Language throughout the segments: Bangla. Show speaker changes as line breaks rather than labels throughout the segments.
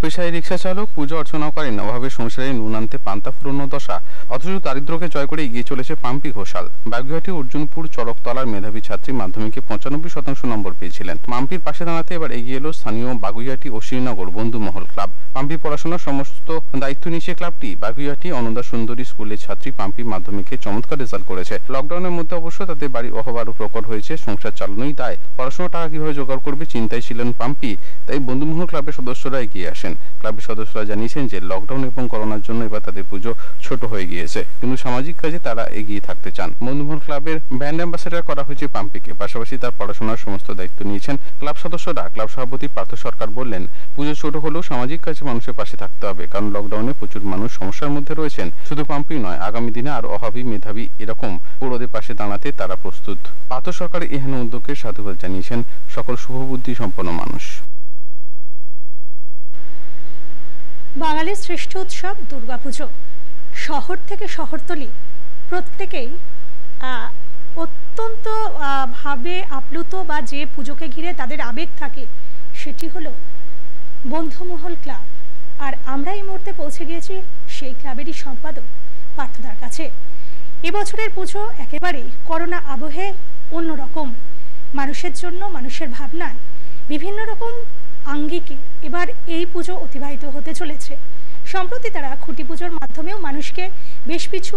পেশায় রিক্সা চালক পুজো অর্চনাও করেন। অভাবে সংসারে নুন আনতে পান্তা ফুরনো দশা। অথচ দারিদ্রকে জয় করে এগিয়ে চলেছে পাম্পি ঘোষাল। বাগুইহাটি অর্জুনপুর চরকতলার মেধাবী ছাত্রী মাধ্যমিকে পঁচানব্বই শতাংশ নম্বর পেয়েছিলেন। পাম্পির পাশে দাঁড়াতে এবার এগিয়ে এলো স্থানীয় বাগুইহাটি ও শ্রীনগর বন্ধুমহল ক্লাব। পাম্পি পড়াশোনার সমস্ত দায়িত্ব নিয়েছে ক্লাবটি। বাগুইহাটি অনন্দা সুন্দরী স্কুলের ছাত্রী পাম্পি মাধ্যমিকে চমৎকার রেজাল্ট করেছে। লকডাউনের মধ্যে অবশ্য তাদের বাড়ির অহবারও প্রকট হয়েছে। সংসার চালানোই দায়। পড়াশোনার টাকা কীভাবে জোগাড় করবে চিন্তায় ছিলেন পাম্পি। তাই বন্ধুমহল ক্লাবের সদস্যরা এগিয়ে আসেন। ক্লাবের সদস্যরা জানিয়েছেন যে লকডাউন এবং করোনার জন্য এবার তাদের পুজো ছোট হয়ে গিয়েছে। কিন্তু সামাজিক কাজে তারা এগিয়ে থাকতে চান। বন্ধুমহল ক্লাবের ব্র্যান্ড অ্যাম্বাসেডর করা হয়েছে পাম্পিকে। পাশাপাশি তার পড়াশোনার সমস্ত দায়িত্ব নিয়েছেন ক্লাব সদস্যরা। ক্লাব সভাপতি পার্থ সরকার বললেন, পুজো ছোট হলেও সামাজিক কাজে মানুষের পাশে থাকতে হবে। কারণ লকডাউনে প্রচুর মানুষ সমস্যার মধ্যে রয়েছেন। শুধু পাম্পি নয়, আগামী দিনে আর অভাবী মেধাবী এরকম পুরোদের পাশে দাঁড়াতে তারা প্রস্তুত। পার্থ সরকার এহেন উদ্যোগকে সাধুবাদ জানিয়েছেন সকল শুভবুদ্ধি সম্পন্ন মানুষ।
বাঙালির শ্রেষ্ঠ উৎসব দুর্গাপুজো। শহর থেকে শহরতলি প্রত্যেকেই অত্যন্ত ভাবে আপ্লুত বা যে পুজোকে ঘিরে তাদের আবেগ থাকে, সেটি হলো বন্ধুমহল ক্লাব। আর আমরা এই মুহূর্তে পৌঁছে গিয়েছি সেই ক্লাবেরই সম্পাদক পার্থদার কাছে। এবছরের পুজো একেবারেই করোনা আবহে অন্যরকম। মানুষের জন্য, মানুষের ভাবনায় বিভিন্ন রকম আঙ্গিকে এবার এই পুজো অতিবাহিত হতে চলেছে। সম্প্রতি তারা খুঁটি পুজোর মাধ্যমেও মানুষকে বেশ কিছু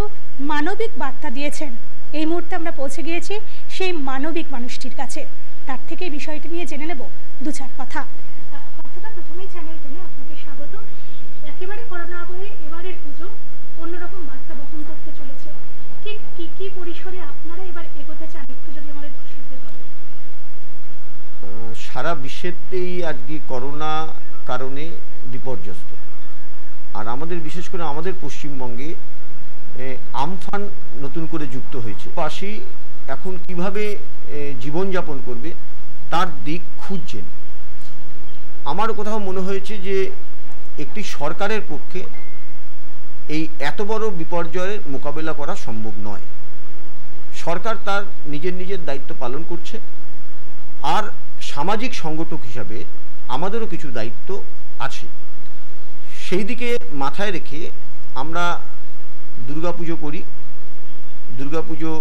মানবিক বার্তা দিয়েছেন। এই মুহূর্তে আমরা পৌঁছে গিয়েছি সেই মানবিক মানুষটির কাছে। তার থেকে বিষয়টি নিয়ে জেনে নেব দু চার কথা। পার্থদা, প্রথমেই চ্যানেল আপনাকে স্বাগত। একেবারে করোনা আবহে এবারের পুজো অন্যরকম বার্তা বহন করতে চলেছে। ঠিক কি কি পরিসরে আপনারা এবার এগোতে চান? একটু যদি
আহ, সারা বিশ্বেতেই আজকে করোনা কারণে বিপর্যস্ত। আর আমাদের, বিশেষ করে আমাদের পশ্চিমবঙ্গে আমফান নতুন করে যুক্ত হয়েছে। পাশি এখন কীভাবে জীবনযাপন করবে, তার দিক খুঁজছেন। আমার কোথাও মনে হয়েছে যে, একটি সরকারের পক্ষে এই এত বড় বিপর্যয়ের মোকাবেলা করা সম্ভব নয়। সরকার তার নিজের নিজের দায়িত্ব পালন করছে। আর সামাজিক সংগঠক হিসাবে আমাদেরও কিছু দায়িত্ব আছে। সেই দিকে মাথায় রেখে আমরা দুর্গাপুজো করি। দুর্গাপুজো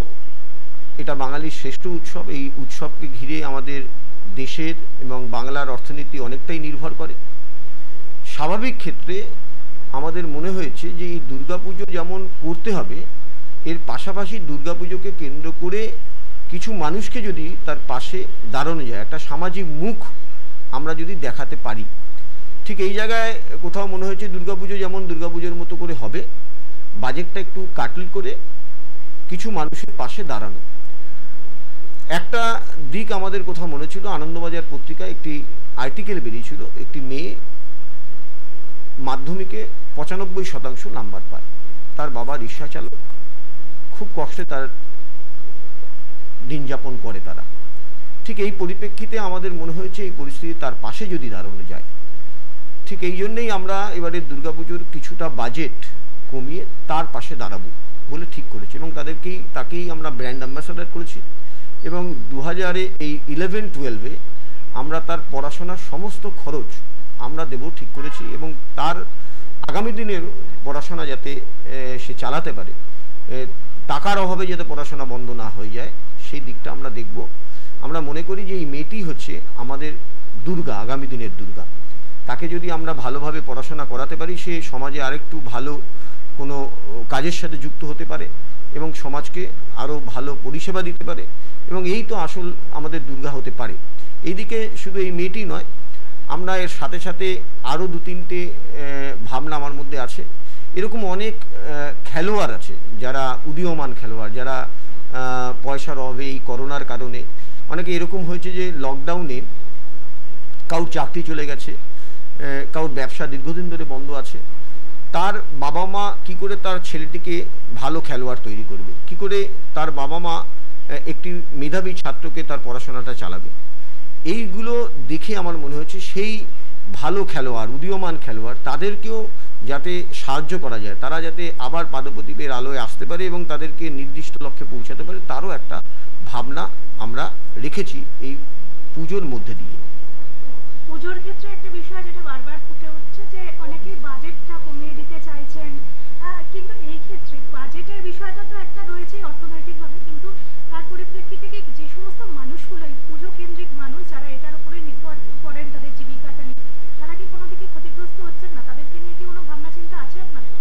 এটা বাঙালির শ্রেষ্ঠ উৎসব। এই উৎসবকে ঘিরে আমাদের দেশের এবং বাংলার অর্থনীতি অনেকটাই নির্ভর করে। স্বাভাবিক ক্ষেত্রে আমাদের মনে হয়েছে যে এই দুর্গাপুজো যেমন করতে হবে, এর পাশাপাশি দুর্গাপুজোকে কেন্দ্র করে কিছু মানুষকে যদি তার পাশে দাঁড়ানো যায়, একটা সামাজিক মুখ আমরা যদি দেখাতে পারি, ঠিক এই জায়গায় কোথাও মনে হয়েছে দুর্গাপুজো যেমন দুর্গাপুজোর মতো করে হবে, বাজেটটা একটু কাটল করে কিছু মানুষের পাশে দাঁড়ানো। একটা দিক আমাদের কোথাও মনে ছিল, আনন্দবাজার পত্রিকায় একটি আর্টিকেল বেরিয়েছিল, একটি মেয়ে মাধ্যমিকে পঁচানব্বই শতাংশ নাম্বার পায়। তার বাবা রিক্সা চালক খুব কষ্টে তার দিন যাপন করে তারা। ঠিক এই পরিপ্রেক্ষিতে আমাদের মনে হয়েছে এই পরিস্থিতি তার পাশে যদি দাঁড়ানো যায়। ঠিক এই জন্যেই আমরা এবারে দুর্গাপুজোর কিছুটা বাজেট কমিয়ে তার পাশে দাঁড়াবো বলে ঠিক করেছি এবং তাদেরকেই, তাকেই আমরা ব্র্যান্ড অ্যাম্বাসাডার করেছি এবং দু হাজারে এই ইলেভেন টুয়েলভে আমরা তার পড়াশোনার সমস্ত খরচ আমরা দেব ঠিক করেছি এবং তার আগামী দিনের পড়াশোনা যাতে সে চালাতে পারে টাকার অভাবে যাতে পড়াশোনা বন্ধ না হয়ে যায় সেই দিকটা আমরা দেখব। আমরা মনে করি যে এই মেয়েটি হচ্ছে আমাদের দুর্গা, আগামী দিনের দুর্গা। তাকে যদি আমরা ভালোভাবে পড়াশোনা করাতে পারি, সে সমাজে আরেকটু ভালো কোনো কাজের সাথে যুক্ত হতে পারে এবং সমাজকে আরও ভালো পরিষেবা দিতে পারে এবং এই তো আসল আমাদের দুর্গা হতে পারে। এইদিকে শুধু এই মেয়েটি নয়, আমরা এর সাথে সাথে আরও দু তিনটে ভাবনা আমার মধ্যে আছে। এরকম অনেক খেলোয়াড় আছে যারা উদীয়মান খেলোয়াড়, যারা পয়সার অভাবে এই করোনার কারণে। অনেকে এরকম হয়েছে যে লকডাউনে কারোর চাকরি চলে গেছে কারোর ব্যবসা দীর্ঘদিন ধরে বন্ধ আছে। তার বাবা মা কি করে তার ছেলেটিকে ভালো খেলোয়াড় তৈরি করবে? কি করে তার বাবা মা একটি মেধাবী ছাত্রকে তার পড়াশোনাটা চালাবে? এইগুলো দেখে আমার মনে হচ্ছে সেই ভালো খেলোয়াড়, উদীয়মান খেলোয়াড়, তাদেরকেও যাতে সাহায্য করা যায় তারা যাতে আবার পাদপ্রদীপের আলোয় আসতে পারে এবং তাদেরকে নির্দিষ্ট লক্ষ্যে পৌঁছাতে পারে তারও একটা ভাবনা আমরা রেখেছি এই পুজোর মধ্যে দিয়ে।
পুজোর ক্ষেত্রে একটা বিষয় যেটা বারবার ফুটে উঠছে যে আহ, কিন্তু এই ক্ষেত্রে বাজেটের বিষয়টা তো একটা রয়েছেই অর্থনৈতিকভাবে কিন্তু তার পরিপ্রেক্ষিতে কি যে সমস্ত মানুষগুলো এই পুজো কেন্দ্রিক মানুষ যারা এটার উপরে নির্ভর করেন তাদের জীবিকাটা নিয়ে তারা কি কোনো দিকে ক্ষতিগ্রস্ত হচ্ছেন না তাদেরকে নিয়ে কি কোনো ভাবনা চিন্তা আছে আপনাদের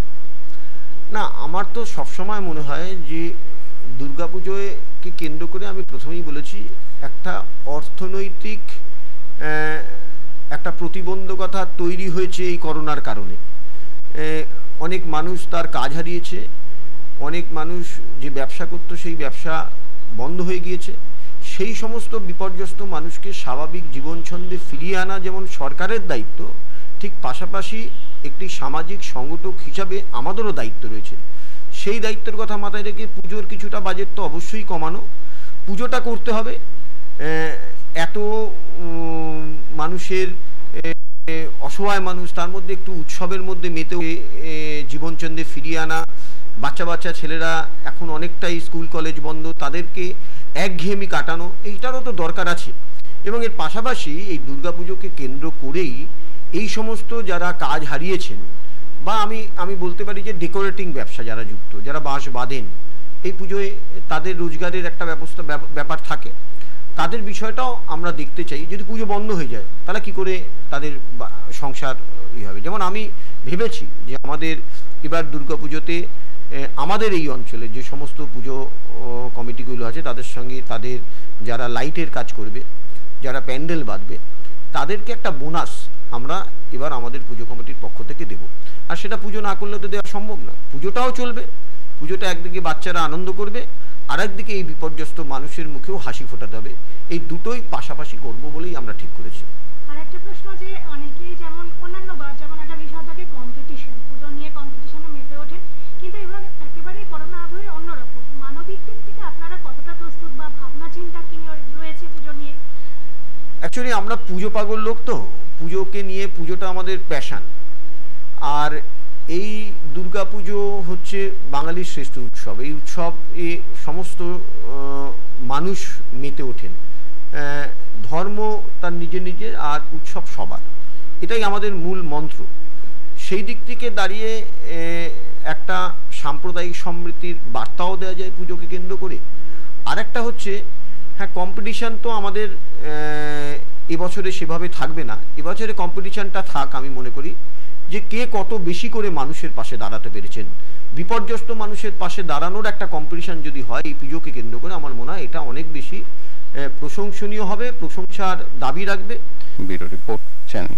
না আমার তো সবসময় মনে হয় যে দুর্গাপুজোকে কেন্দ্র করে আমি প্রথমেই বলেছি, একটা অর্থনৈতিক একটা প্রতিবন্ধকতা তৈরি হয়েছে এই করোনার কারণে। অনেক মানুষ তার কাজ হারিয়েছে, অনেক মানুষ যে ব্যবসা করতো সেই ব্যবসা বন্ধ হয়ে গিয়েছে। সেই সমস্ত বিপর্যস্ত মানুষকে স্বাভাবিক জীবনছন্দে ফিরিয়ে আনা যেমন সরকারের দায়িত্ব ঠিক পাশাপাশি একটি সামাজিক সংগঠক হিসাবে আমাদেরও দায়িত্ব রয়েছে। সেই দায়িত্বের কথা মাথায় রেখে পুজোর কিছুটা বাজেট তো অবশ্যই কমানো। পুজোটা করতে হবে। এত মানুষের অসহায় মানুষ, তার মধ্যে একটু উৎসবের মধ্যে মেতে জীবনচন্দ্রে ফিরিয়ে আনা। বাচ্চা বাচ্চা ছেলেরা এখন অনেকটাই স্কুল, কলেজ বন্ধ, তাদেরকে একঘেয়েমি কাটানো, এইটারও তো দরকার আছে। এবং এর পাশাপাশি এই দুর্গাপুজোকে কেন্দ্র করেই এই সমস্ত যারা কাজ হারিয়েছেন বা আমি আমি বলতে পারি যে ডেকোরেটিং ব্যবসা যারা যুক্ত যারা বাঁশ বাঁধেন এই পুজোয় তাদের রোজগারের একটা ব্যবস্থা ব্যাপার থাকে। তাদের বিষয়টাও আমরা দেখতে চাই। যদি পুজো বন্ধ হয়ে যায় তাহলে কি করে তাদের সংসার ই হবে? যেমন আমি ভেবেছি যে আমাদের এবার দুর্গাপুজোতে এ, আমাদের এই অঞ্চলে যে সমস্ত পুজো কমিটিগুলো আছে তাদের সঙ্গে তাদের যারা লাইটের কাজ করবে যারা প্যান্ডেল বাঁধবে তাদেরকে একটা বোনাস আমরা এবার আমাদের পুজো কমিটির পক্ষ থেকে দেব। আর সেটা পুজো না করলে তো দেওয়া সম্ভব না। পুজোটাও চলবে। পুজোটা একদিকে বাচ্চারা আনন্দ করবে আর একদিকে এই বিপর্যস্ত মানুষের মুখেও হাসি ফোটাতে হবে। এই দুটোই পাশাপাশি করব বলেই আমরা ঠিক করেছি।
আর একটা প্রশ্ন যে অনেকেই যেমন অন্যান্য বার যেমন একটা বিষয় থাকে কম্পিটিশন পুজো নিয়ে কম্পিটিশনে মেতে ওঠে কিন্তু এবার একেবারেই করোনা আবহে অন্যরকম। মানবিক দিক থেকে আপনারা কতটা প্রস্তুত বা ভাবনা চিন্তা কি রয়েছে পুজো নিয়ে?
অ্যাকচুয়ালি আমরা পুজো পাগল লোক তো। পুজোকে নিয়ে পুজোটা আমাদের প্যাশান আর এই দুর্গা পুজো হচ্ছে বাঙালির শ্রেষ্ঠ উৎসব। এই উৎসব সমস্ত মানুষ মেতে ওঠেন। ধর্ম তার নিজে নিজে আর উৎসব সবার। এটাই আমাদের মূল মন্ত্র। সেই দিক থেকে দাঁড়িয়ে একটা সাম্প্রদায়িক সমৃদ্ধির বার্তাও দেওয়া যায় পুজোকে কেন্দ্র করে। আরেকটা হচ্ছে হ্যাঁ কম্পিটিশান তো আমাদের এবছরে সেভাবে থাকবে না। এবছরে কম্পিটিশানটা থাক আমি মনে করি যে কে কত বেশি করে মানুষের পাশে দাঁড়াতে পেরেছেন। বিপর্যস্ত মানুষের পাশে দাঁড়ানোর একটা কম্পিটিশান যদি হয় এই পুজোকে কেন্দ্র করে, আমার মনে হয় এটা অনেক বেশি প্রশংসনীয় হবে, প্রশংসার দাবি রাখবে।
Report channel